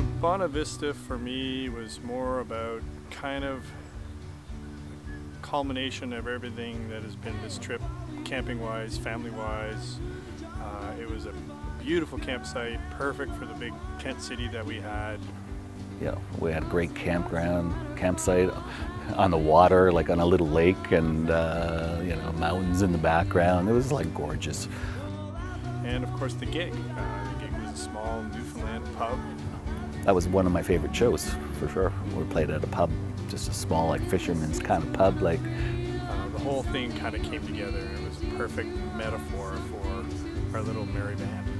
Bonavista for me was more about kind of culmination of everything that has been this trip, camping wise, family wise. Uh, it was a beautiful campsite, perfect for the big tent city that we had. Know, we had a great campground, campsite on the water, like on a little lake, and uh, you know, mountains in the background. It was like gorgeous. And of course, the gig. Uh, the gig was a small Newfoundland pub. That was one of my favorite shows, for sure. We played at a pub, just a small, like fisherman's kind of pub, like. Uh, the whole thing kind of came together. It was a perfect metaphor for our little merry band.